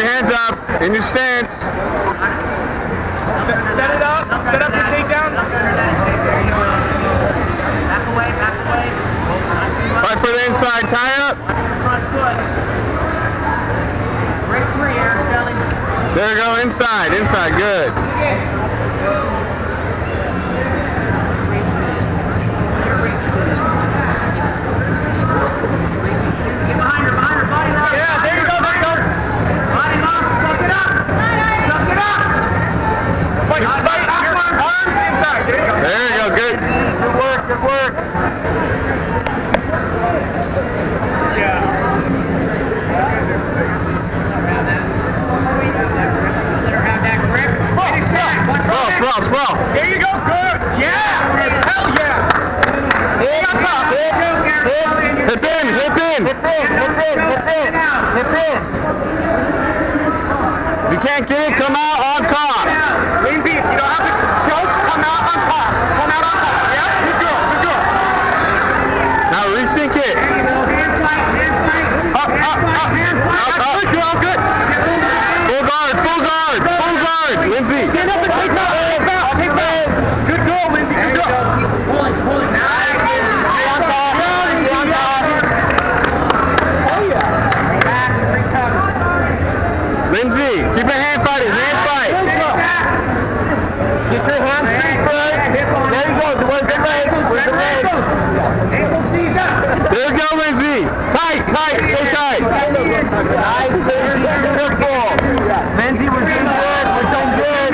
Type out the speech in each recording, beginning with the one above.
hands up in your stance. Set, set it up. Set up your takedowns. Back away, back away. For the inside. Tie up. Front foot. Break free, Araceli. There you go. Inside. Inside. Good. Get behind her, behind her, body lock. Yeah, there you go. There you go. Body lock, suck it up. Suck it up. Fight, fight. Your arms inside. There you go. There you go. Good. Good work. Good work. Yeah. Let her have that grip. Finish that. Watch Sprawl. her Sprawl. Sprawl. There you go. Good. Yeah. Hell yeah. On top. Hip, Hip in. Hip in. Hip in. Hip in. Hip in. Hip in. If you can't get it, come out on top. Linsey, if you don't have to choke, come out on top. Come out on top. Yep. Good girl. Good girl. Now resync it. There you go. Hand fight, hand fight. Up, up, up. Hand Up, fight. up. Good girl. Good. Full guard. Full guard. Full guard. Linsey. Stand up and take that. Take that. Take that. Good girl, Linsey. There Good you go. girl. Keep pulling, pulling. Nice. Stay on top. Stay on top. Oh yeah. Relax, recover. Linsey. Keep your hand fighting. Hand fight. Get your hands straight first. There you go. Where's the leg? Where's the leg? Ankles, knees up. There you go, Linsey. Tight. Tight. Nice, Linsey. Beautiful. Linsey, we're doing good. We're doing good.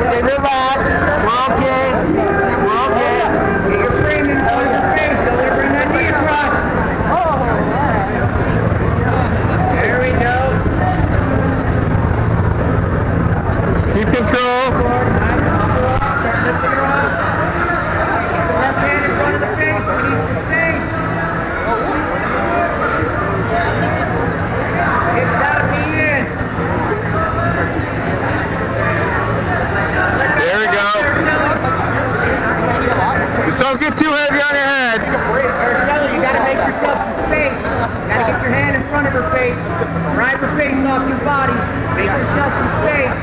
Stay relaxed. We're okay. We're okay. Get your frame in front of your face. Don't let her bring that knee across. There we go. Just keep control. Start lifting her up. Keep the left hand in front of the face. We need some space. Hips out, knee in. There we go. Just don't get too heavy on your head. Marcella, you gotta make yourself some space. You gotta get your hand in front of her face. Drive her face off your body. Make yourself some space.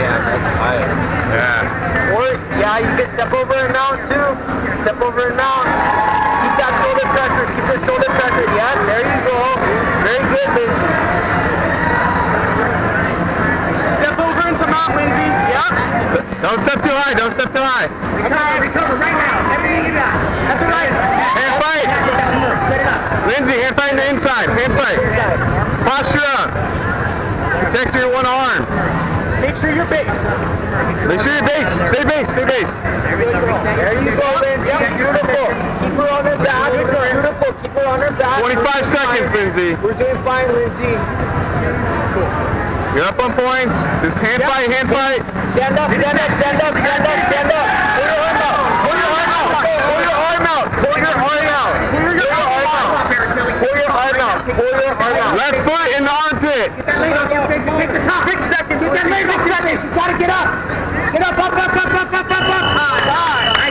Yeah. Or, yeah, you can step over and mount too. Step over and mount. Keep that shoulder pressure. Keep the shoulder pressure. Yeah, there you go. Very good, Linsey. Step over into mount, Linsey. Yeah. Don't step too high. Don't step too high. Recover, recover right now. Everything you got. That's all right. Hand fight. Linsey, hand fight on the inside. Hand fight. Posture up. Protect your one arm. Make sure you're based. Make sure you're based. Stay base. Stay base. There we go. Reset There you go, Linsey. Beautiful. Keep her on her back. Beautiful. Keep her on her back. 25 seconds, Linsey. We're doing fine, Linsey. You're up on points. Just hand Yep. fight. Hand fight. Stand up, stand up, stand up, stand up. Pull your arm out. Pull your arm out. Pull your arm out. Pull your arm out. Pull your arm out. Pull your arm out. Pull your arm out. Left foot in the armpit. Get that leg off your face and take the top. Six seconds. Get that leg up. She's gotta get up. Get up, up, up, up, up, up, up, up. Five,